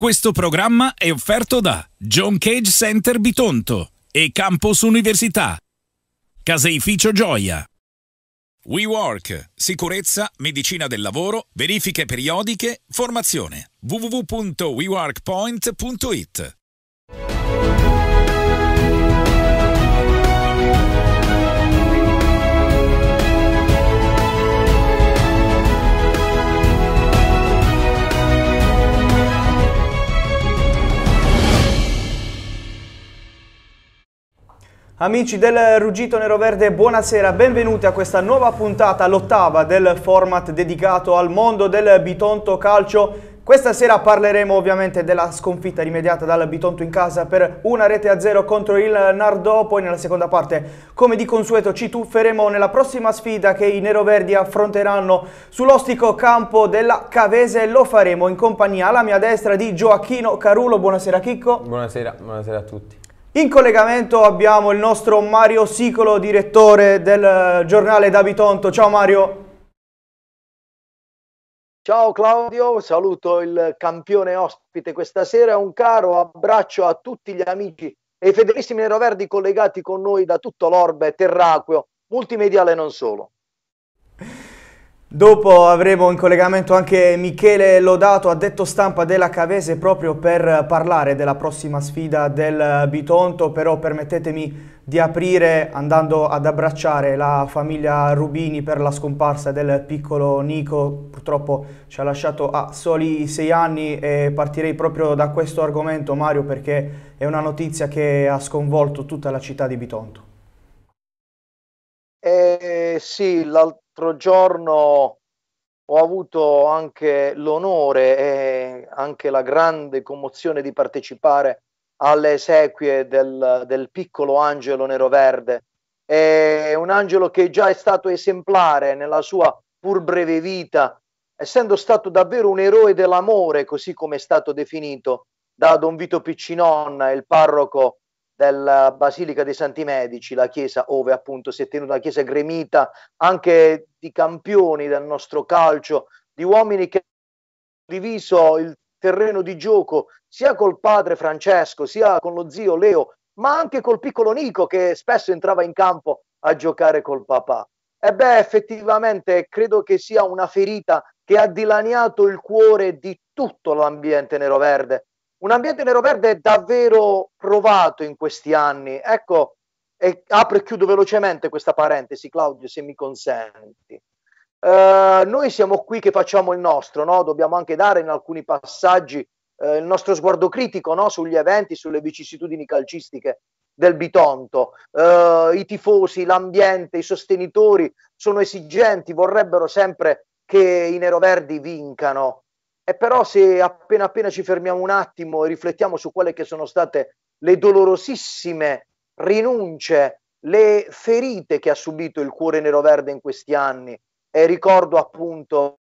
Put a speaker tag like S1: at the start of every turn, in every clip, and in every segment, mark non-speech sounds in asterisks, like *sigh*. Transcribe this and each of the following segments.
S1: Questo programma è offerto da John Cage Center Bitonto e Campus Università. Caseificio Gioia. WeWork, sicurezza, medicina del lavoro, verifiche periodiche, formazione. www.weworkpoint.it
S2: Amici del Ruggito Nero Verde, buonasera, benvenuti a questa nuova puntata, l'ottava del format dedicato al mondo del Bitonto Calcio. Questa sera parleremo ovviamente della sconfitta rimediata dal Bitonto in casa per una rete a zero contro il Nardò, poi nella seconda parte, come di consueto, ci tufferemo nella prossima sfida che i neroverdi affronteranno sull'ostico campo della Cavese. Lo faremo in compagnia alla mia destra di Gioacchino Carulo. Buonasera Chicco.
S3: Buonasera, buonasera a tutti.
S2: In collegamento abbiamo il nostro Mario Sicolo, direttore del giornale da Bitonto. Ciao Mario.
S4: Ciao Claudio, saluto il campione ospite questa sera un caro abbraccio a tutti gli amici e i fedelissimi neroverdi collegati con noi da tutto l'orbe terraqueo, multimediale non solo.
S2: Dopo avremo in collegamento anche Michele Lodato, addetto stampa della Cavese, proprio per parlare della prossima sfida del Bitonto, però permettetemi di aprire andando ad abbracciare la famiglia Rubini per la scomparsa del piccolo Nico, purtroppo ci ha lasciato a soli sei anni e partirei proprio da questo argomento Mario perché è una notizia che ha sconvolto tutta la città di Bitonto.
S4: Eh, sì, l'altro l'altro giorno ho avuto anche l'onore e anche la grande commozione di partecipare alle esequie del, del piccolo angelo nero verde. È un angelo che già è stato esemplare nella sua pur breve vita, essendo stato davvero un eroe dell'amore, così come è stato definito da Don Vito Piccinonna, il parroco della Basilica dei Santi Medici, la chiesa ove appunto si è tenuta la chiesa gremita anche di campioni del nostro calcio, di uomini che hanno diviso il terreno di gioco sia col padre Francesco, sia con lo zio Leo, ma anche col piccolo Nico che spesso entrava in campo a giocare col papà. E beh, effettivamente credo che sia una ferita che ha dilaniato il cuore di tutto l'ambiente nero-verde un ambiente nero-verde davvero provato in questi anni. Ecco, e apro e chiudo velocemente questa parentesi, Claudio, se mi consenti. Uh, noi siamo qui che facciamo il nostro, no? dobbiamo anche dare in alcuni passaggi uh, il nostro sguardo critico no? sugli eventi, sulle vicissitudini calcistiche del Bitonto. Uh, I tifosi, l'ambiente, i sostenitori sono esigenti, vorrebbero sempre che i neroverdi vincano. E però se appena appena ci fermiamo un attimo e riflettiamo su quelle che sono state le dolorosissime rinunce, le ferite che ha subito il cuore nero-verde in questi anni, e ricordo appunto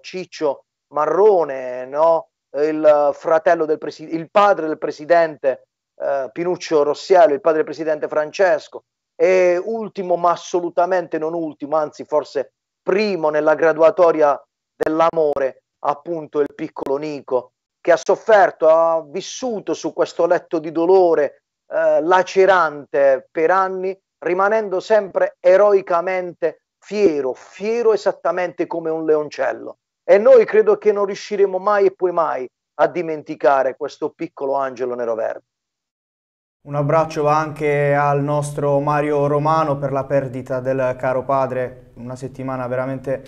S4: Ciccio Marrone, no? il fratello del presidente, il padre del presidente eh, Pinuccio Rossiello, il padre del presidente Francesco, e ultimo ma assolutamente non ultimo, anzi forse primo nella graduatoria dell'amore, appunto il piccolo Nico, che ha sofferto, ha vissuto su questo letto di dolore eh, lacerante per anni, rimanendo sempre eroicamente fiero, fiero esattamente come un leoncello. E noi credo che non riusciremo mai e poi mai a dimenticare questo piccolo angelo nero-verde.
S2: Un abbraccio va anche al nostro Mario Romano per la perdita del caro padre, una settimana veramente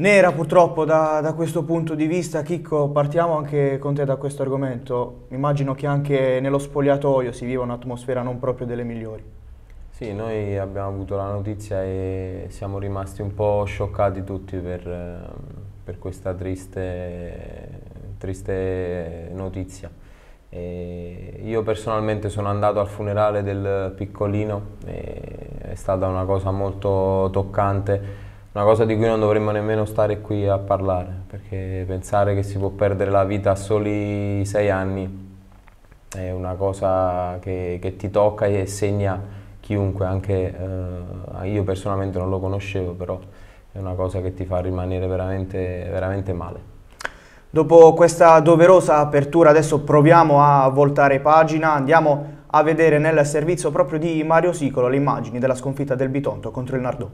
S2: nera purtroppo da, da, questo punto di vista. Chicco, partiamo anche con te da questo argomento. Immagino che anche nello spogliatoio si viva un'atmosfera non proprio delle migliori.
S3: Sì, noi abbiamo avuto la notizia e siamo rimasti un po' scioccati tutti per, per questa triste, triste notizia. E io personalmente sono andato al funerale del piccolino, è stata una cosa molto toccante una cosa di cui non dovremmo nemmeno stare qui a parlare, perché pensare che si può perdere la vita a soli sei anni è una cosa che, che ti tocca e segna chiunque, anche eh, io personalmente non lo conoscevo, però è una cosa che ti fa rimanere veramente, veramente male.
S2: Dopo questa doverosa apertura adesso proviamo a voltare pagina, andiamo a vedere nel servizio proprio di Mario Sicolo le immagini della sconfitta del Bitonto contro il Nardò.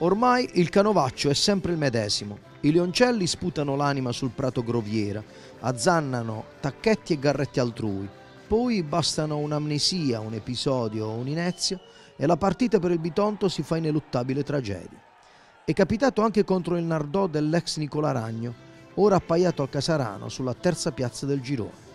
S5: Ormai il canovaccio è sempre il medesimo. I leoncelli sputano l'anima sul prato groviera, azzannano tacchetti e garretti altrui. Poi bastano un'amnesia, un episodio o un'inezia e la partita per il Bitonto si fa ineluttabile tragedia. È capitato anche contro il Nardò dell'ex Nicola Ragno, ora appaiato al Casarano sulla terza piazza del girone.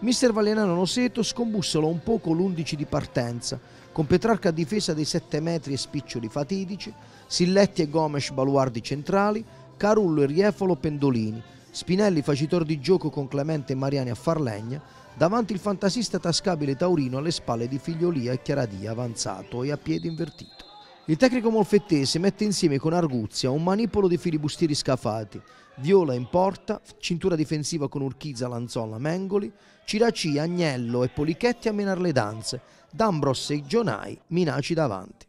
S5: Mister Valenano Noseto scombussola un poco l'11 di partenza, con Petrarca a difesa dei 7 metri e spiccioli fatidici, Silletti e Gomes baluardi centrali, Carullo e Riefolo pendolini, Spinelli facitor di gioco con Clemente e Mariani a far legna, davanti il fantasista tascabile Taurino alle spalle di Figliolia e Chiaradia avanzato e a piedi invertito. Il tecnico molfettese mette insieme con arguzia un manipolo di filibustieri scafati, Viola in porta, cintura difensiva con Urchiza, Lanzolla, Mengoli, Ciraci, Agnello e Polichetti a menar le danze, D'Ambros e Gionai minaci davanti.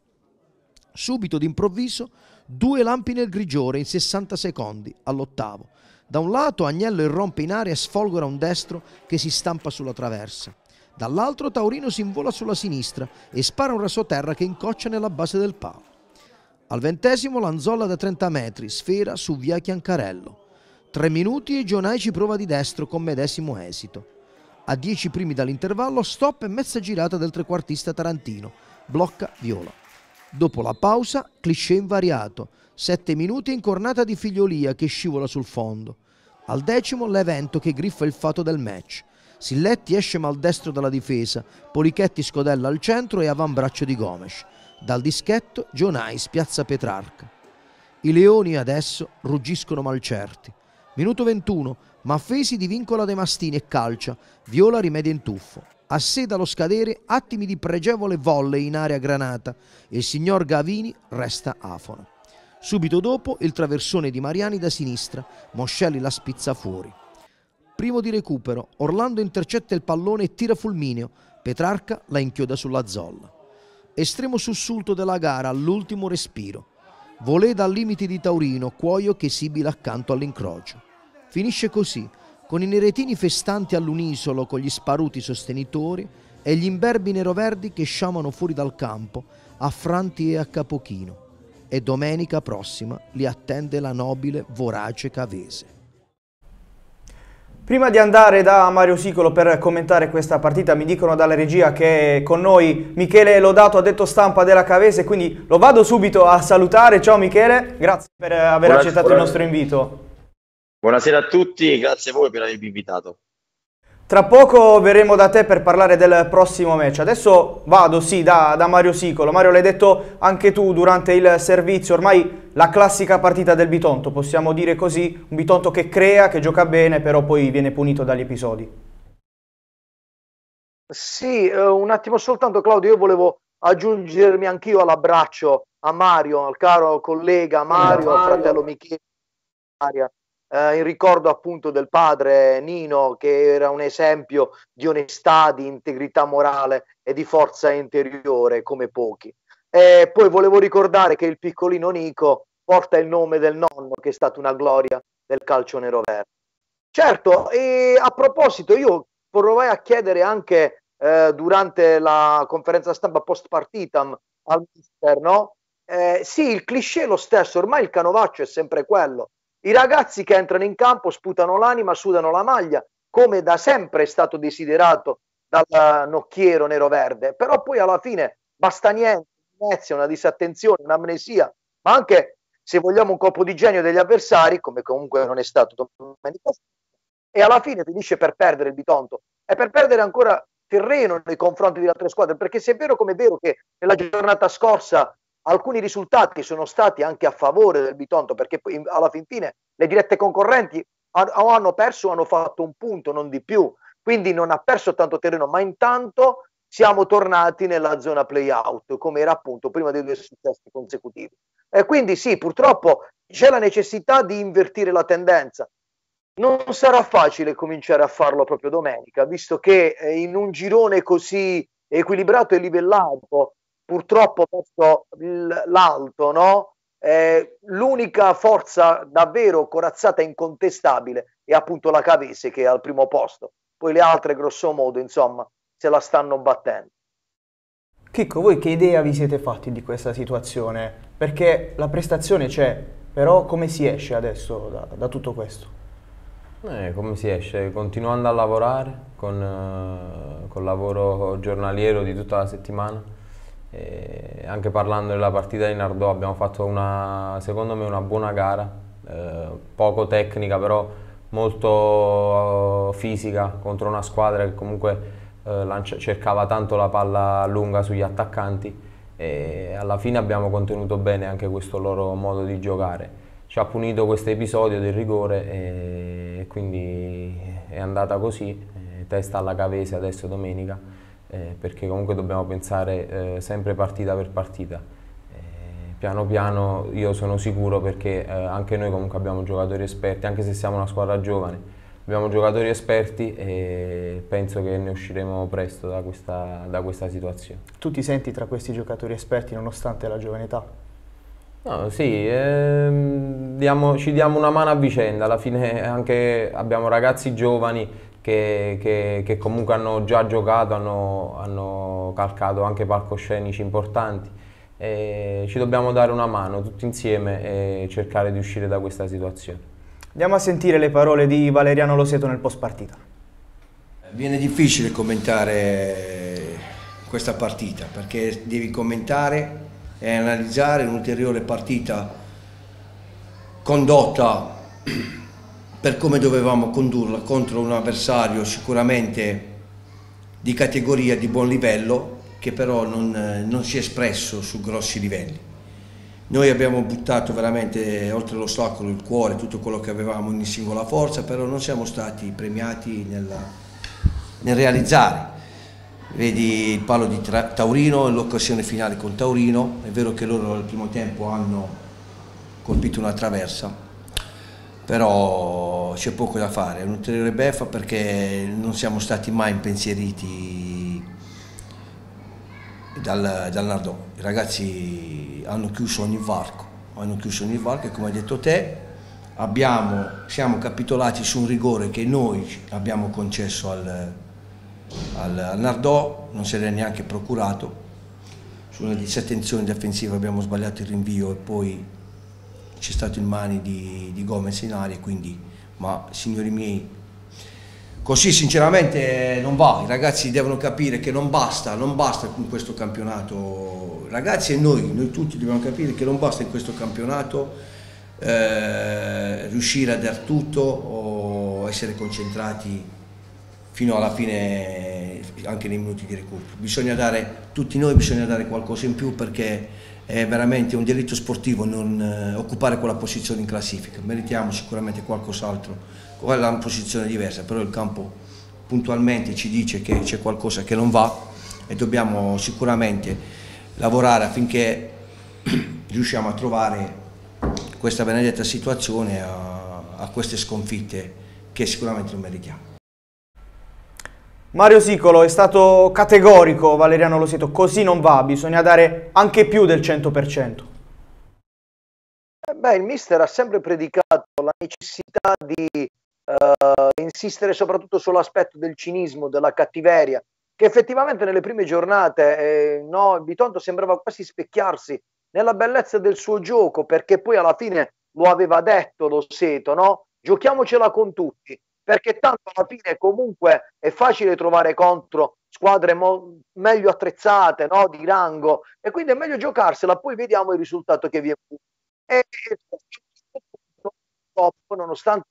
S5: Subito d'improvviso due lampi nel grigiore in 60 secondi all'ottavo. Da un lato Agnello irrompe in aria e sfolgora un destro che si stampa sulla traversa. Dall'altro Taurino si invola sulla sinistra e spara un rasoterra che incoccia nella base del palo. Al ventesimo Lanzolla da 30 metri, sfera su via Chiancarello. Tre minuti e Gionai ci prova di destro con medesimo esito. A dieci primi dall'intervallo, stop e mezza girata del trequartista tarantino. Blocca Viola. Dopo la pausa, cliché invariato. Sette minuti incornata di figliolia che scivola sul fondo. Al decimo l'evento che griffa il fato del match. Silletti esce maldestro dalla difesa, Polichetti scodella al centro e avambraccio di Gomes. Dal dischetto Gionai spiazza Petrarca. I leoni adesso ruggiscono malcerti. Minuto 21, Maffesi divincola De Mastini e calcia, Viola rimedia in tuffo. A sé dallo scadere attimi di pregevole volley in area granata e il signor Gavini resta afono. Subito dopo il traversone di Mariani da sinistra, Moscelli la spizza fuori. Primo di recupero, Orlando intercetta il pallone e tira fulmineo, Petrarca la inchioda sulla zolla. Estremo sussulto della gara all'ultimo respiro. Volè dal limite di Taurino, cuoio che sibila accanto all'incrocio. Finisce così, con i neretini festanti all'unisolo con gli sparuti sostenitori e gli imberbi neroverdi che sciamano fuori dal campo, a Franti e a Capochino. E domenica prossima li attende la nobile vorace Cavese.
S2: Prima di andare da Mario Sicolo per commentare questa partita mi dicono dalla regia che con noi Michele Lodato ha detto stampa della Cavese, quindi lo vado subito a salutare. Ciao Michele, grazie per aver buonasera, accettato buonasera. il nostro invito.
S6: Buonasera a tutti, grazie a voi per avermi invitato.
S2: Tra poco verremo da te per parlare del prossimo match. Adesso vado, sì, da, da Mario Sicolo. Mario, l'hai detto anche tu durante il servizio, ormai la classica partita del Bitonto, possiamo dire così, un Bitonto che crea, che gioca bene, però poi viene punito dagli episodi.
S4: Sì, eh, un attimo soltanto Claudio, io volevo aggiungermi anch'io all'abbraccio a Mario, al caro collega Mario, Mario. fratello Michele. Maria eh, in ricordo appunto del padre Nino che era un esempio di onestà, di integrità morale e di forza interiore come pochi. E poi volevo ricordare che il piccolino Nico porta il nome del nonno che è stata una gloria del calcio nero-verde. Certo, e a proposito io provai a chiedere anche eh, durante la conferenza stampa post partitam al mister, no? Eh, sì, il cliché è lo stesso, ormai il canovaccio è sempre quello. I ragazzi che entrano in campo sputano l'anima, sudano la maglia, come da sempre è stato desiderato dal nocchiero nero-verde, però poi alla fine basta niente, un'inezia, una disattenzione, un'amnesia, ma anche se vogliamo un colpo di genio degli avversari, come comunque non è stato domenica e alla fine finisce per perdere il Bitonto. E per perdere ancora terreno nei confronti di altre squadre, perché se è vero come è vero che nella giornata scorsa alcuni risultati sono stati anche a favore del Bitonto perché poi alla fin fine le dirette concorrenti hanno perso o hanno fatto un punto, non di più, quindi non ha perso tanto terreno, ma intanto siamo tornati nella zona play-out, come era appunto prima dei due successi consecutivi. E quindi sì, purtroppo c'è la necessità di invertire la tendenza. Non sarà facile cominciare a farlo proprio domenica, visto che eh, in un girone così equilibrato e livellato purtroppo verso l'alto, no? eh, l'unica forza davvero corazzata e incontestabile è appunto la Cavese che è al primo posto. Poi le altre, grosso modo, insomma, se la stanno battendo.
S2: Chicco, voi che idea vi siete fatti di questa situazione? Perché la prestazione c'è, però come si esce adesso da, da tutto questo?
S3: Eh, come si esce? Continuando a lavorare con, eh, con il lavoro giornaliero di tutta la settimana e anche parlando della partita di Nardò abbiamo fatto una, secondo me una buona gara, eh, poco tecnica però molto uh, fisica contro una squadra che comunque uh, lancia, cercava tanto la palla lunga sugli attaccanti. E alla fine abbiamo contenuto bene anche questo loro modo di giocare. Ci ha punito questo episodio del rigore e quindi è andata così, testa alla Cavese adesso domenica eh, perché comunque dobbiamo pensare eh, sempre partita per partita. Eh, piano piano io sono sicuro perché eh, anche noi comunque abbiamo giocatori esperti, anche se siamo una squadra giovane, abbiamo giocatori esperti e penso che ne usciremo presto da questa, da questa situazione.
S2: Tu ti senti tra questi giocatori esperti nonostante la giovane età?
S3: No, sì, ehm, diamo, ci diamo una mano a vicenda, alla fine anche abbiamo ragazzi giovani che, che, che comunque hanno già giocato, hanno, hanno calcato anche palcoscenici importanti. E ci dobbiamo dare una mano tutti insieme e cercare di uscire da questa situazione.
S2: Andiamo a sentire le parole di Valeriano Loseto nel post partita.
S7: Viene difficile commentare questa partita perché devi commentare e analizzare un'ulteriore partita condotta per come dovevamo condurla contro un avversario sicuramente di categoria di buon livello che però non, non si è espresso su grossi livelli. Noi abbiamo buttato veramente oltre l'ostacolo il cuore, tutto quello che avevamo in singola forza, però non siamo stati premiati nel, nel realizzare. Vedi il palo di Taurino, l'occasione finale con Taurino, è vero che loro al primo tempo hanno colpito una traversa, però c'è poco da fare, è un'ulteriore beffa perché non siamo stati mai impensieriti dal, dal Nardò. I ragazzi hanno chiuso ogni varco, hanno chiuso ogni varco e come hai detto te abbiamo, siamo capitolati su un rigore che noi abbiamo concesso al, al, al Nardò, non se l'è neanche procurato, su una disattenzione difensiva abbiamo sbagliato il rinvio e poi c'è stato il mani di, di Gomez in aria, quindi, ma signori miei, così sinceramente non va, i ragazzi devono capire che non basta, non basta con questo campionato, ragazzi e noi, noi tutti dobbiamo capire che non basta in questo campionato eh, riuscire a dar tutto o essere concentrati fino alla fine anche nei minuti di recupero. Bisogna dare, tutti noi bisogna dare qualcosa in più perché è veramente un diritto sportivo non eh, occupare quella posizione in classifica, meritiamo sicuramente qualcos'altro, quella è una posizione diversa, però il campo puntualmente ci dice che c'è qualcosa che non va e dobbiamo sicuramente lavorare affinché *clears throat* riusciamo a trovare questa benedetta situazione a, a queste sconfitte che sicuramente non meritiamo.
S2: Mario Sicolo è stato categorico, Valeriano Loseto, così non va, bisogna dare anche più del 100%.
S4: Eh beh, il mister ha sempre predicato la necessità di uh, insistere soprattutto sull'aspetto del cinismo, della cattiveria, che effettivamente nelle prime giornate eh, no, Bitonto sembrava quasi specchiarsi nella bellezza del suo gioco, perché poi alla fine lo aveva detto Loseto, no? Giochiamocela con tutti perché tanto alla fine comunque è facile trovare contro squadre meglio attrezzate, no? di rango, e quindi è meglio giocarsela, poi vediamo il risultato che viene. E, nonostante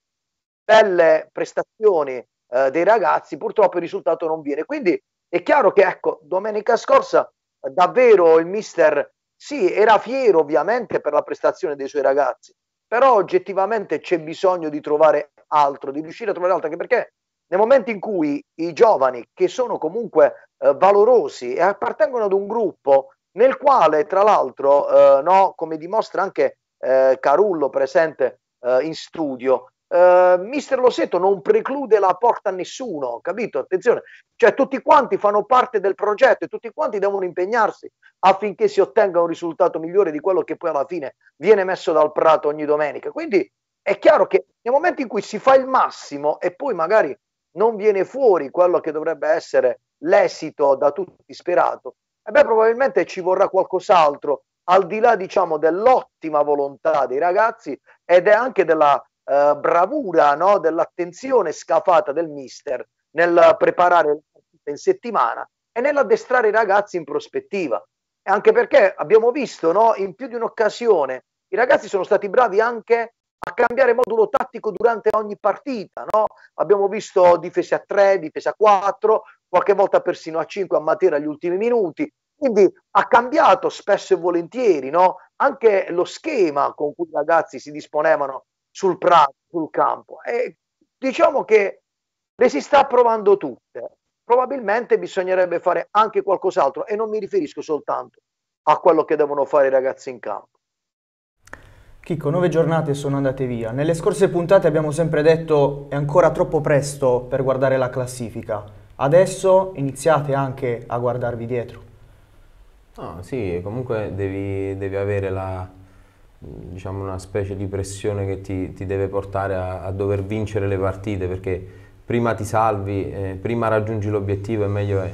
S4: belle prestazioni eh, dei ragazzi, purtroppo il risultato non viene. Quindi è chiaro che ecco, domenica scorsa davvero il mister sì, era fiero ovviamente per la prestazione dei suoi ragazzi, però oggettivamente c'è bisogno di trovare altro, di riuscire a trovare altro, anche perché nel momento in cui i giovani, che sono comunque eh, valorosi e appartengono ad un gruppo nel quale, tra l'altro, eh, no, come dimostra anche eh, Carullo presente eh, in studio, Uh, Mister Loseto non preclude la porta a nessuno, capito? Attenzione, cioè tutti quanti fanno parte del progetto e tutti quanti devono impegnarsi affinché si ottenga un risultato migliore di quello che poi alla fine viene messo dal prato ogni domenica. Quindi è chiaro che nel momento in cui si fa il massimo e poi magari non viene fuori quello che dovrebbe essere l'esito da tutti sperato, e beh, probabilmente ci vorrà qualcos'altro al di là diciamo dell'ottima volontà dei ragazzi ed è anche della eh, bravura, no? dell'attenzione scafata del mister nel preparare la partita in settimana e nell'addestrare i ragazzi in prospettiva. Anche perché abbiamo visto no? in più di un'occasione i ragazzi sono stati bravi anche a cambiare modulo tattico durante ogni partita. No? Abbiamo visto difese a 3, difese a 4, qualche volta persino a 5 a Matera agli ultimi minuti. Quindi ha cambiato spesso e volentieri no? anche lo schema con cui i ragazzi si disponevano sul prato, sul campo. E diciamo che le si sta provando tutte. Probabilmente bisognerebbe fare anche qualcos'altro e non mi riferisco soltanto a quello che devono fare i ragazzi in campo.
S2: Chicco, nove giornate sono andate via. Nelle scorse puntate abbiamo sempre detto è ancora troppo presto per guardare la classifica. Adesso iniziate anche a guardarvi dietro.
S3: No, sì, comunque devi, devi avere la, diciamo una specie di pressione che ti, ti deve portare a, a, dover vincere le partite perché prima ti salvi, eh, prima raggiungi l'obiettivo e meglio è.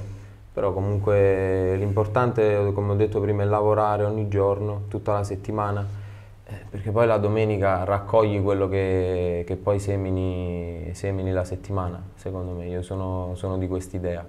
S3: Però comunque l'importante, come ho detto prima, è lavorare ogni giorno, tutta la settimana, eh, perché poi la domenica raccogli quello che, che poi semini, semini, la settimana, secondo me. Io sono, sono di quest'idea.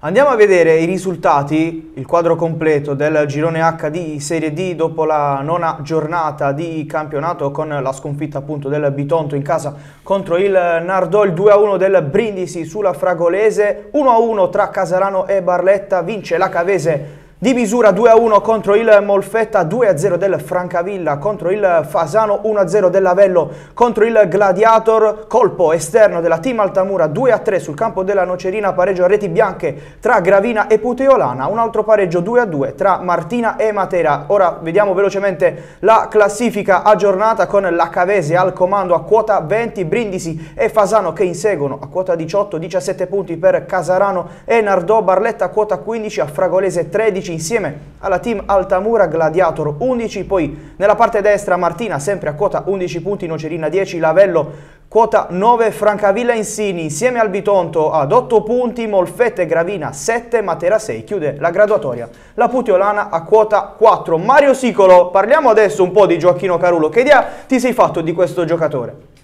S2: Andiamo a vedere i risultati, il quadro completo del girone H di Serie D dopo la nona giornata di campionato con la sconfitta appunto del Bitonto in casa contro il Nardò, il 2-1 del Brindisi sulla Fragolese, 1-1 tra Casarano e Barletta, vince la Cavese di misura 2-1 contro il Molfetta, 2-0 del Francavilla contro il Fasano, 1-0 dell'Avello contro il Gladiator, colpo esterno della team Altamura, 2-3 sul campo della Nocerina, pareggio a reti bianche tra Gravina e Puteolana, un altro pareggio 2-2 tra Martina e Matera. Ora vediamo velocemente la classifica aggiornata con la Cavese al comando a quota 20, Brindisi e Fasano che inseguono a quota 18, 17 punti per Casarano e Nardò, Barletta a quota 15, a Fragolese 13, 11 insieme alla team Altamura Gladiator 11, poi nella parte destra Martina sempre a quota 11 punti, Nocerina 10, Lavello quota 9, Francavilla Insini insieme al Bitonto ad 8 punti, Molfette Gravina 7, Matera 6, chiude la graduatoria la Putiolana a quota 4. Mario Sicolo, parliamo adesso un po' di Gioacchino Carulo, che idea ti sei fatto di questo giocatore?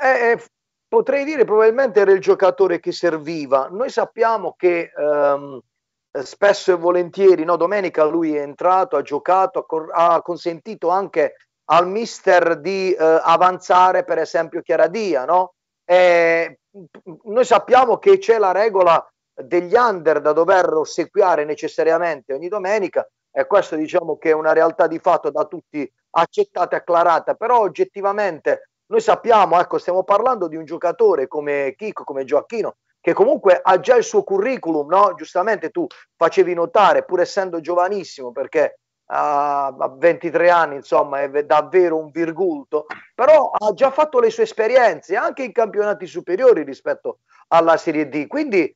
S4: Eh, eh potrei dire probabilmente era il giocatore che serviva. Noi sappiamo che ehm, eh, spesso e volentieri, no? domenica lui è entrato, ha giocato, ha, consentito anche al mister di eh, avanzare per esempio Chiaradia, no? E noi sappiamo che c'è la regola degli under da dover ossequiare necessariamente ogni domenica e questo diciamo che è una realtà di fatto da tutti accettata e acclarata, però oggettivamente noi sappiamo, ecco, stiamo parlando di un giocatore come Chico, come Gioacchino, che comunque ha già il suo curriculum, no? Giustamente tu facevi notare, pur essendo giovanissimo, perché a 23 anni, insomma, è davvero un virgulto, però ha già fatto le sue esperienze anche in campionati superiori rispetto alla Serie D. Quindi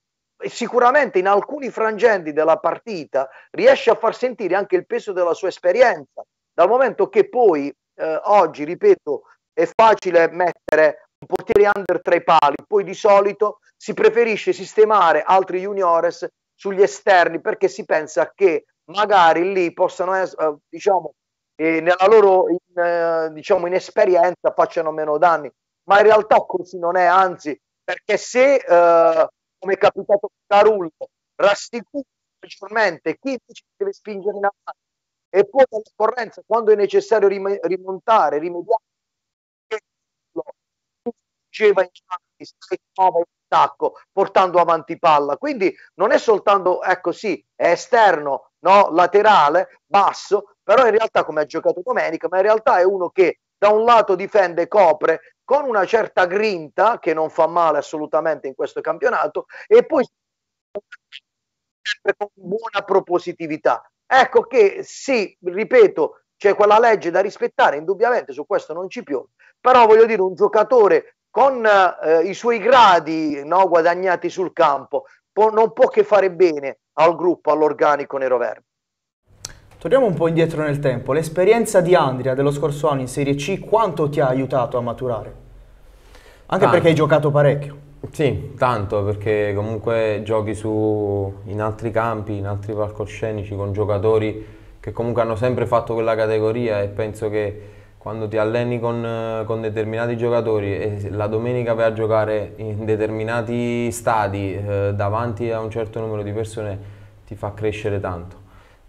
S4: sicuramente in alcuni frangenti della partita riesce a far sentire anche il peso della sua esperienza, dal momento che poi eh, oggi, ripeto, è facile mettere un portiere under tra i pali, poi di solito si preferisce sistemare altri juniores sugli esterni perché si pensa che magari lì possano essere, eh, diciamo, eh, nella loro in, eh, diciamo, inesperienza facciano meno danni, ma in realtà così non è, anzi, perché se, eh, come è capitato con Carullo, rassicura maggiormente chi deve spingere in avanti e poi all'occorrenza, quando è necessario rim- rimontare, rimediare, diceva in avanti, si in attacco portando avanti palla. Quindi non è soltanto, ecco sì, è esterno, no? laterale, basso, però in realtà come ha giocato domenica, ma in realtà è uno che da un lato difende, copre con una certa grinta che non fa male assolutamente in questo campionato e poi con buona propositività. Ecco che sì, ripeto, c'è quella legge da rispettare, indubbiamente su questo non ci piove, però voglio dire un giocatore con eh, i suoi gradi no, guadagnati sul campo può, non può che fare bene al gruppo, all'organico nero-verde.
S2: Torniamo un po' indietro nel tempo, l'esperienza di Andria dello scorso anno in Serie C quanto ti ha aiutato a maturare? Anche tanto. perché hai giocato parecchio.
S3: Sì, tanto perché comunque giochi su, in altri campi, in altri palcoscenici con giocatori che comunque hanno sempre fatto quella categoria e penso che quando ti alleni con, con, determinati giocatori e la domenica vai a giocare in determinati stadi eh, davanti a un certo numero di persone ti fa crescere tanto.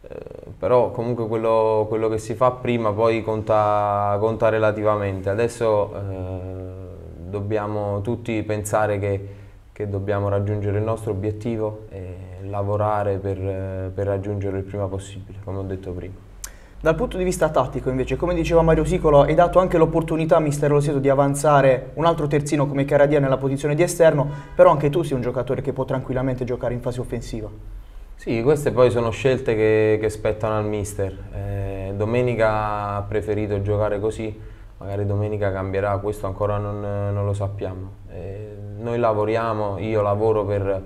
S3: Eh, però comunque quello, quello, che si fa prima poi conta, conta relativamente. Adesso eh, dobbiamo tutti pensare che, che, dobbiamo raggiungere il nostro obiettivo e lavorare per, per raggiungerlo il prima possibile, come ho detto prima.
S2: Dal punto di vista tattico invece, come diceva Mario Sicolo, hai dato anche l'opportunità a Mister Roseto di avanzare un altro terzino come Caradia nella posizione di esterno, però anche tu sei un giocatore che può tranquillamente giocare in fase offensiva.
S3: Sì, queste poi sono scelte che, che spettano al Mister. Eh, domenica ha preferito giocare così, magari domenica cambierà, questo ancora non, non lo sappiamo. Eh, noi lavoriamo, io lavoro per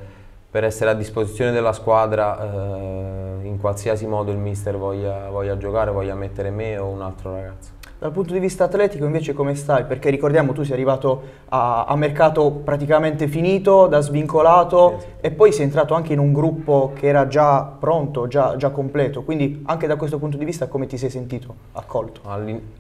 S3: per essere a disposizione della squadra eh, in qualsiasi modo il mister voglia, voglia, giocare, voglia mettere me o un altro ragazzo.
S2: Dal punto di vista atletico invece come stai? Perché ricordiamo tu sei arrivato a, a mercato praticamente finito, da svincolato sì, sì. e poi sei entrato anche in un gruppo che era già pronto, già, già completo, quindi anche da questo punto di vista come ti sei sentito accolto?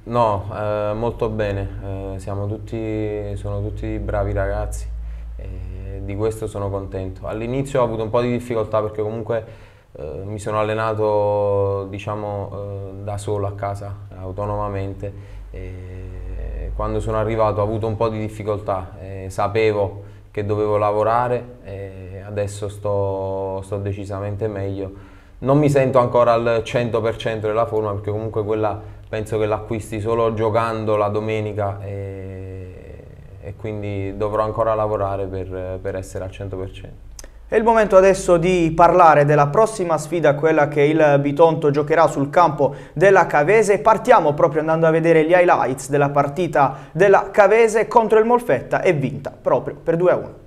S3: No, eh, molto bene, eh, tutti, sono tutti bravi ragazzi e di questo sono contento. All'inizio ho avuto un po' di difficoltà perché comunque eh, mi sono allenato diciamo, eh, da solo a casa, autonomamente. Quando sono arrivato ho avuto un po' di difficoltà, sapevo che dovevo lavorare e adesso sto, sto decisamente meglio. Non mi sento ancora al 100% della forma perché comunque quella penso che l'acquisti solo giocando la domenica e e quindi dovrò ancora lavorare per, per essere al 100%.
S2: È il momento adesso di parlare della prossima sfida, quella che il Bitonto giocherà sul campo della Cavese. Partiamo proprio andando a vedere gli highlights della partita della Cavese contro il Molfetta e vinta proprio per 2-1.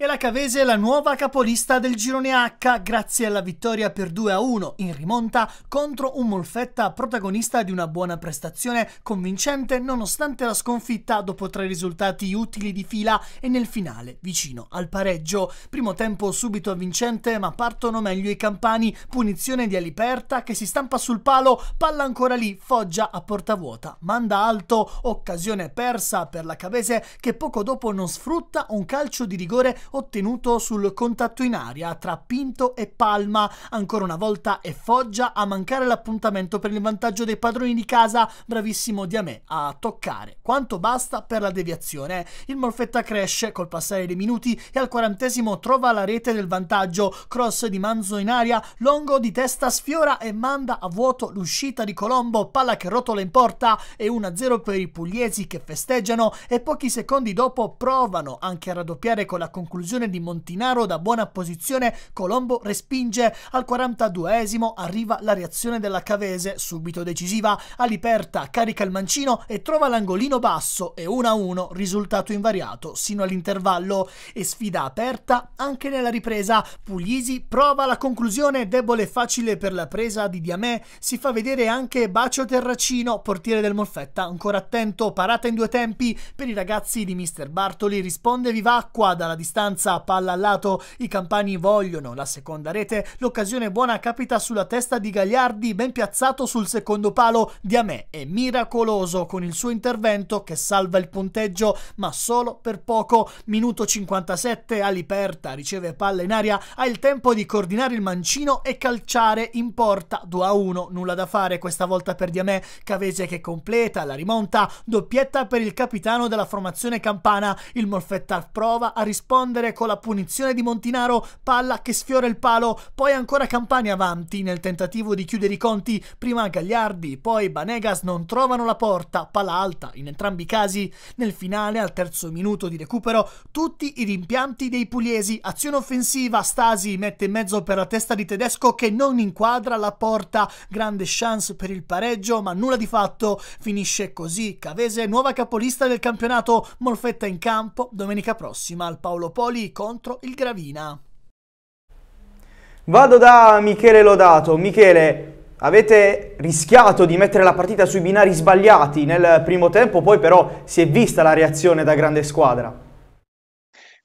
S8: E la Cavese è la nuova capolista del girone H grazie alla vittoria per 2-1 in rimonta contro un Molfetta protagonista di una buona prestazione convincente nonostante la sconfitta dopo tre risultati utili di fila e nel finale vicino al pareggio. Primo tempo subito vincente ma partono meglio i campani, punizione di Aliperta che si stampa sul palo, palla ancora lì, Foggia a porta vuota, manda alto, occasione persa per la Cavese che poco dopo non sfrutta un calcio di rigore ottenuto sul contatto in aria tra Pinto e Palma. Ancora una volta è Foggia a mancare l'appuntamento per il vantaggio dei padroni di casa. Bravissimo Diamè a toccare. Quanto basta per la deviazione. Il Molfetta cresce col passare dei minuti e al quarantesimo trova la rete del vantaggio. Cross di Manzo in aria, Longo di testa sfiora e manda a vuoto l'uscita di Colombo, palla che rotola in porta e 1-0 per i pugliesi che festeggiano e pochi secondi dopo provano anche a raddoppiare con la conclusione conclusione di Montinaro da buona posizione, Colombo respinge. Al 42esimo, arriva la reazione della Cavese, subito decisiva, Aliperta carica il mancino e trova l'angolino basso e 1-1, risultato invariato sino all'intervallo. E sfida aperta anche nella ripresa. Puglisi prova la conclusione debole e facile per la presa di Diamè, si fa vedere anche Bacio Terracino, portiere del Molfetta, ancora attento, parata in due tempi. Per i ragazzi di Mister Bartoli, risponde Vivacqua dalla distanza distanza, palla al lato, i campani vogliono la seconda rete, l'occasione buona capita sulla testa di Gagliardi, ben piazzato sul secondo palo, Diamè è miracoloso con il suo intervento che salva il punteggio, ma solo per poco. Minuto 57, Aliperta riceve palla in aria, ha il tempo di coordinare il mancino e calciare in porta, 2 a 1, nulla da fare questa volta per Diamè, Cavese che completa la rimonta, doppietta per il capitano della formazione campana, il Molfetta prova a rispondere rispondere con la punizione di Montinaro, palla che sfiora il palo, poi ancora Campani avanti nel tentativo di chiudere i conti, prima Gagliardi, poi Banegas non trovano la porta, palla alta in entrambi i casi, nel finale al terzo minuto di recupero tutti i rimpianti dei pugliesi, azione offensiva, Stasi mette in mezzo per la testa di Tedesco che non inquadra la porta, grande chance per il pareggio ma nulla di fatto, finisce così. Cavese nuova capolista del campionato, Molfetta in campo. Domenica prossima al Paolo Poli contro il Gravina.
S2: Vado da Michele Lodato. Michele, avete rischiato di mettere la partita sui binari sbagliati nel primo tempo, poi però si è vista la reazione da grande squadra.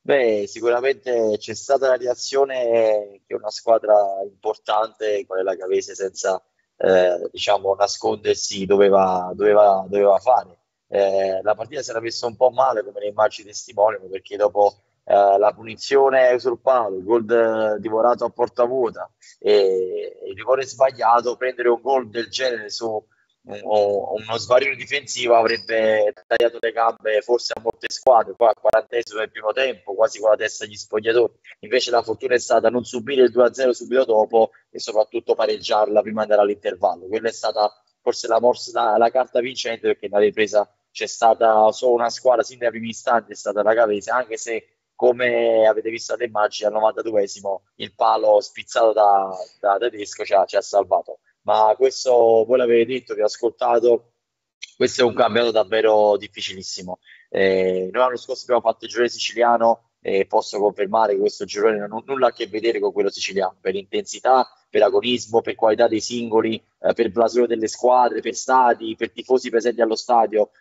S6: Beh, sicuramente c'è stata la reazione che una squadra importante, quale la Cavese, senza eh, diciamo, nascondersi, doveva, doveva, doveva fare. Eh, la partita si era messa un po' male, come le immagini testimoniano, perché dopo eh, la punizione sul palo, il gol divorato a porta vuota e il rigore sbagliato, prendere un gol del genere su o uno svarino difensivo avrebbe tagliato le gambe forse a molte squadre, poi al 40 del primo tempo, quasi con la testa agli spogliatori. Invece la fortuna è stata non subire il 2-0 subito dopo e soprattutto pareggiarla prima di andare all'intervallo. Quella è stata forse la, morsa, la, la carta vincente perché nella ripresa c'è stata solo una squadra sin dai primi istanti, è stata la Cavese, anche se come avete visto alle immagini al 92esimo il palo spizzato da, da tedesco ci ha, ci ha salvato ma questo voi l'avete detto, vi ho ascoltato, questo è un campionato davvero difficilissimo. Eh, noi l'anno scorso abbiamo fatto il girone siciliano e posso confermare che questo girone non ha nulla a che vedere con quello siciliano, per intensità, per agonismo, per qualità dei singoli, eh, per blasone delle squadre, per stadi, per tifosi presenti allo stadio,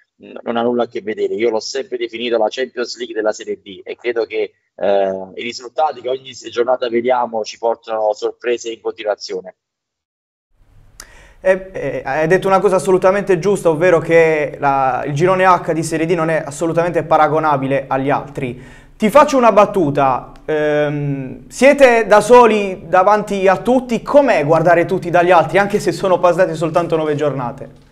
S6: non ha nulla a che vedere. Io l'ho sempre definito la Champions League della Serie D e credo che eh, i risultati che ogni giornata vediamo ci portano sorprese in continuazione.
S2: E, e, hai detto una cosa assolutamente giusta, ovvero che la, il girone H di Serie D non è assolutamente paragonabile agli altri. Ti faccio una battuta, ehm, siete da soli davanti a tutti, com'è guardare tutti dagli altri, anche se sono passate soltanto nove giornate?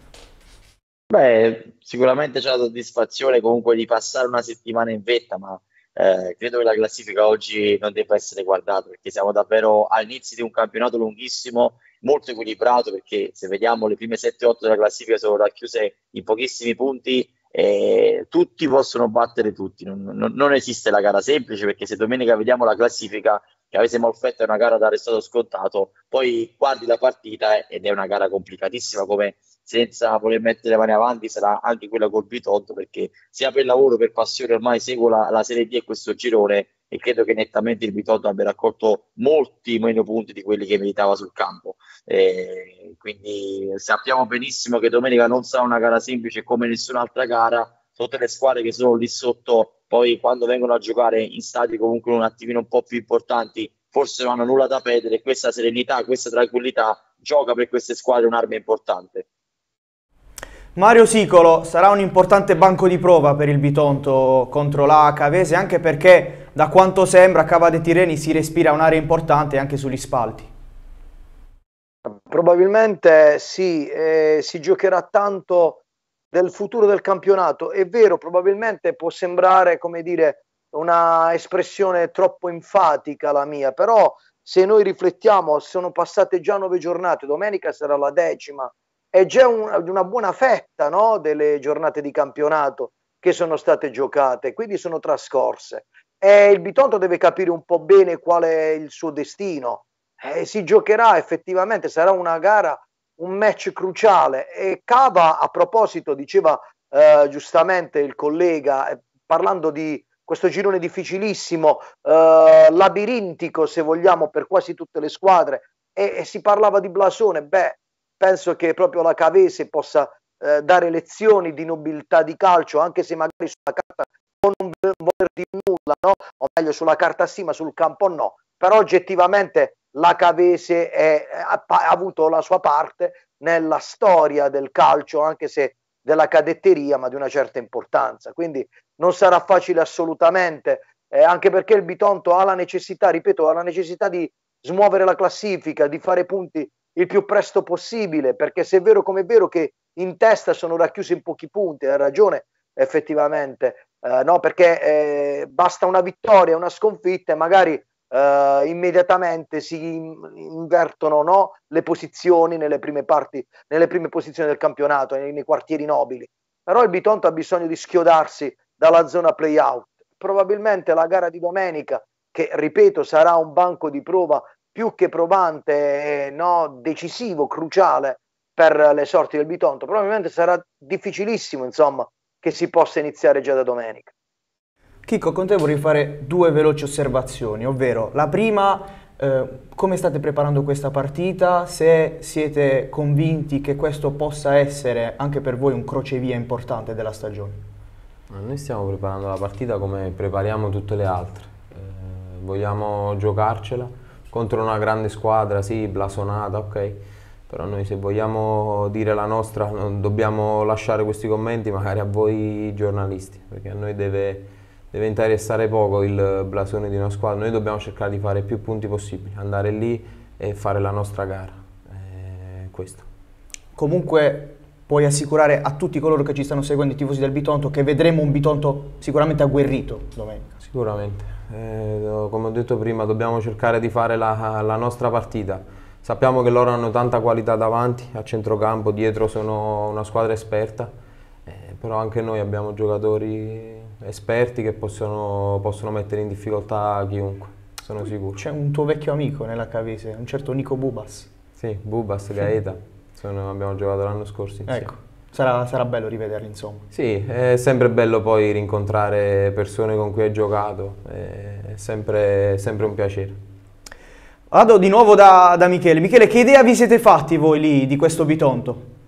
S6: Beh, sicuramente c'è la soddisfazione comunque di passare una settimana in vetta, ma eh, credo che la classifica oggi non debba essere guardata perché siamo davvero all'inizio di un campionato lunghissimo molto equilibrato perché se vediamo le prime 7-8 della classifica sono racchiuse in pochissimi punti e tutti possono battere tutti, non, non, non, esiste la gara semplice perché se domenica vediamo la classifica che avesse Molfetta è una gara da restato scontato, poi guardi la partita ed è una gara complicatissima come senza voler mettere le mani avanti sarà anche quella col Bitonto perché sia per lavoro, per passione ormai seguo la, la Serie D e questo girone e credo che nettamente il Bitonto abbia raccolto molti meno punti di quelli che meritava sul campo. E quindi sappiamo benissimo che domenica non sarà una gara semplice come nessun'altra gara. Tutte le squadre che sono lì sotto, poi quando vengono a giocare in stadi comunque un attimino un po' più importanti, forse non hanno nulla da perdere. Questa serenità, questa tranquillità gioca per queste squadre un'arma importante.
S2: Mario Sicolo sarà un importante banco di prova per il Bitonto contro la Cavese anche perché da quanto sembra a Cava dei Tireni si respira un'area importante anche sugli spalti.
S4: Probabilmente sì, eh, si giocherà tanto del futuro del campionato. È vero, probabilmente può sembrare, come dire, una espressione troppo enfatica la mia, però se noi riflettiamo, sono passate già nove giornate, domenica sarà la decima, è già un, una buona fetta no, delle giornate di campionato che sono state giocate, quindi sono trascorse e il Bitonto deve capire un po' bene qual è il suo destino. Eh, si giocherà effettivamente, sarà una gara, un match cruciale. E Cava, a proposito, diceva eh, giustamente il collega, eh, parlando di questo girone difficilissimo, eh, labirintico se vogliamo per quasi tutte le squadre, e, e, si parlava di blasone, beh, penso che proprio la Cavese possa eh, dare lezioni di nobiltà di calcio, anche se magari sulla carta non voler dire nulla, no? o meglio sulla carta sì, ma sul campo no. Però oggettivamente la Cavese è, ha, ha, avuto la sua parte nella storia del calcio, anche se della cadetteria, ma di una certa importanza. Quindi non sarà facile assolutamente, eh, anche perché il Bitonto ha la necessità, ripeto, ha la necessità di smuovere la classifica, di fare punti il più presto possibile, perché se è vero come è vero che in testa sono racchiusi in pochi punti, ha ragione effettivamente eh, no? perché eh, basta una vittoria, una sconfitta e magari eh, immediatamente si invertono no? le posizioni nelle prime parti, nelle prime posizioni del campionato, nei, nei quartieri nobili. Però il Bitonto ha bisogno di schiodarsi dalla zona play-out. Probabilmente la gara di domenica, che ripeto sarà un banco di prova più che provante, no? decisivo, cruciale per le sorti del Bitonto, probabilmente sarà difficilissimo insomma che si possa iniziare già da domenica.
S2: Chicco, con te vorrei fare due veloci osservazioni, ovvero la prima, eh, come state preparando questa partita, se siete convinti che questo possa essere anche per voi un crocevia importante della stagione?
S3: Noi stiamo preparando la partita come prepariamo tutte le altre, eh, vogliamo giocarcela contro una grande squadra, sì, blasonata, ok, però noi se vogliamo dire la nostra non dobbiamo lasciare questi commenti magari a voi giornalisti, perché a noi deve, deve interessare poco il blasone di una squadra, noi dobbiamo cercare di fare più punti possibili, andare lì e fare la nostra gara, eh, questo.
S2: Comunque puoi assicurare a tutti coloro che ci stanno seguendo, i tifosi del Bitonto, che vedremo un Bitonto sicuramente agguerrito domenica.
S3: Sicuramente, eh, come ho detto prima dobbiamo cercare di fare la, la nostra partita, Sappiamo che loro hanno tanta qualità davanti, a centrocampo, dietro sono una squadra esperta, eh, però anche noi abbiamo giocatori esperti che possono, possono mettere in difficoltà chiunque, sono sicuro.
S2: C'è un tuo vecchio amico nella Cavese, un certo Nico Bubas.
S3: Sì, Bubas, Gaeta, sono, abbiamo giocato l'anno scorso insieme.
S2: Ecco. Sarà, sarà, bello rivederli insomma.
S3: Sì, è sempre bello poi rincontrare persone con cui hai giocato, è sempre, sempre un piacere.
S2: Vado di nuovo da, da, Michele. Michele, che idea vi siete fatti voi lì di questo Bitonto?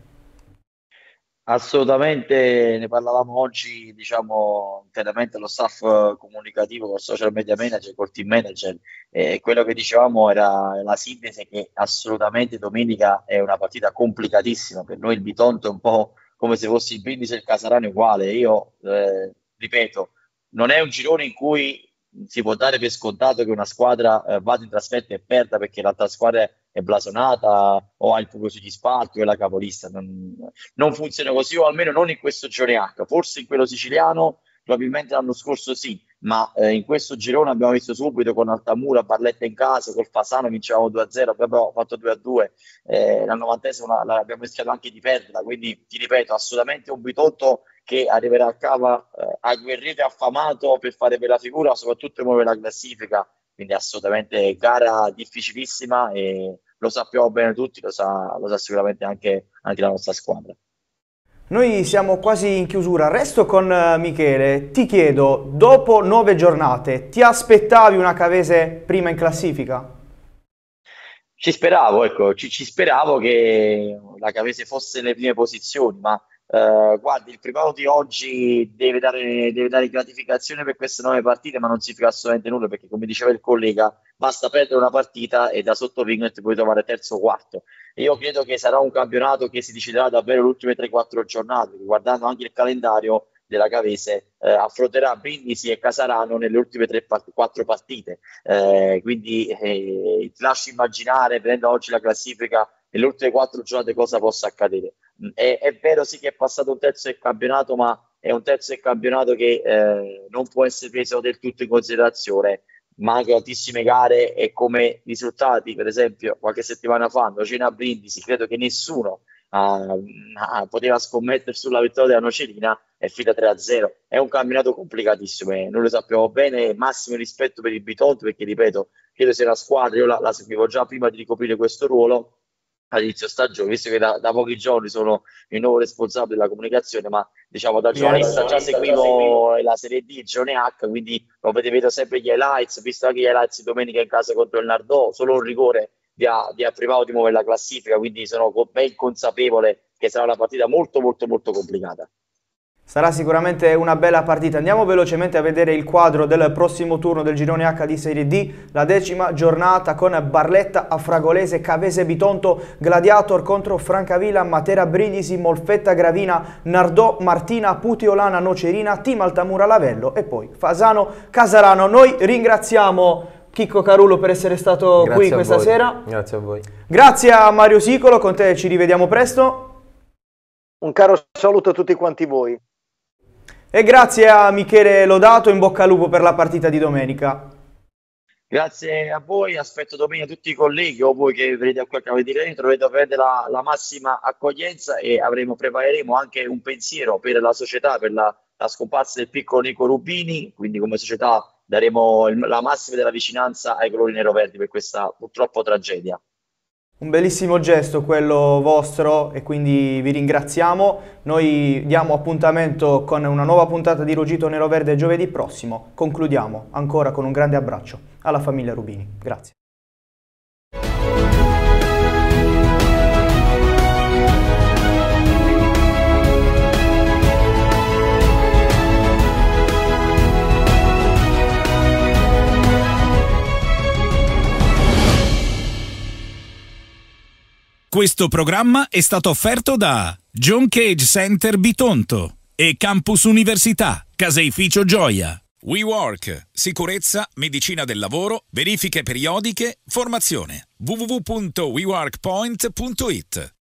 S6: Assolutamente, ne parlavamo oggi, diciamo, interamente lo staff comunicativo col social media manager, col team manager, e quello che dicevamo era la sintesi che assolutamente domenica è una partita complicatissima, per noi il Bitonto è un po' come se fosse il Brindisi e il Casarano uguale, io eh, ripeto, non è un girone in cui si può dare per scontato che una squadra eh, vada in trasferta e perda perché l'altra squadra è blasonata o ha il fuoco sugli spalti o è la capolista. Non, non, funziona così, o almeno non in questo girone H. Forse in quello siciliano, probabilmente l'anno scorso sì, ma eh, in questo girone abbiamo visto subito con Altamura, Barletta in casa, col Fasano vincevamo 2-0, abbiamo fatto 2-2, eh, la novantesima abbiamo rischiato anche di perderla, quindi ti ripeto, assolutamente un bitotto che arriverà a Cava eh, agguerrito e affamato per fare bella figura, soprattutto muovere la classifica. Quindi assolutamente gara difficilissima e lo sappiamo bene tutti, lo sa, lo sa sicuramente anche, anche la nostra squadra.
S2: Noi siamo quasi in chiusura, resto con uh, Michele, ti chiedo, dopo nove giornate, ti aspettavi una Cavese prima in classifica?
S6: Ci speravo, ecco, ci, ci speravo che la Cavese fosse nelle prime posizioni, ma Uh, guardi, il primato di oggi deve dare, deve dare, gratificazione per queste nuove partite, ma non significa assolutamente nulla perché, come diceva il collega, basta perdere una partita e da sotto Vignet puoi trovare terzo o quarto. io credo che sarà un campionato che si deciderà davvero le ultime 3-4 giornate, guardando anche il calendario della Cavese, eh, affronterà Brindisi e Casarano nelle ultime 3-4 partite. Eh, quindi eh, ti lascio immaginare, prendendo oggi la classifica, nelle ultime 4 giornate cosa possa accadere è, è, vero sì che è passato un terzo del campionato, ma è un terzo del campionato che eh, non può essere preso del tutto in considerazione. Mancano tantissime gare e come risultati, per esempio, qualche settimana fa, Nocena Brindisi, credo che nessuno uh, poteva scommettere sulla vittoria della Nocerina e fila 3-0. È un campionato complicatissimo e noi lo sappiamo bene. Massimo rispetto per il Bitonto perché, ripeto, credo sia una squadra, io la, la seguivo già prima di ricoprire questo ruolo all'inizio stagione, visto che da, da, pochi giorni sono il nuovo responsabile della comunicazione, ma diciamo da giornalista già seguivo la Serie D, Giorni H, quindi lo vedo sempre gli highlights, visto anche gli highlights domenica in casa contro il Nardò, solo un rigore di ha, di ha privato di muovere la classifica, quindi sono ben consapevole che sarà una partita molto molto molto complicata.
S2: Sarà sicuramente una bella partita. Andiamo velocemente a vedere il quadro del prossimo turno del girone H di Serie D, la decima giornata con Barletta a Fragolese, Cavese Bitonto, Gladiator contro Francavilla, Matera Brindisi, Molfetta Gravina, Nardò, Martina, Putiolana, Nocerina, Team Altamura Lavello e poi Fasano Casarano. Noi ringraziamo Chicco Carulo per essere stato Grazie qui questa
S3: voi.
S2: sera.
S3: Grazie a voi.
S2: Grazie a Mario Sicolo, con te ci rivediamo presto.
S4: Un caro saluto a tutti quanti voi.
S2: E grazie a Michele Lodato, in bocca al lupo per la partita di domenica.
S6: Grazie a voi, aspetto domenica tutti i colleghi o voi che vedete a quel che avete dentro, avete la, la, massima accoglienza e avremo, prepareremo anche un pensiero per la società, per la, la scomparsa del piccolo Nico Rubini, quindi come società daremo il, la massima della vicinanza ai colori nero-verdi per questa purtroppo tragedia.
S2: Un bellissimo gesto quello vostro e quindi vi ringraziamo. Noi diamo appuntamento con una nuova puntata di Ruggito Nero Verde giovedì prossimo. Concludiamo ancora con un grande abbraccio alla famiglia Rubini. Grazie.
S1: Questo programma è stato offerto da John Cage Center Bitonto e Campus Università, Caseificio Gioia. WeWork, sicurezza, medicina del lavoro, verifiche periodiche, formazione. www.weworkpoint.it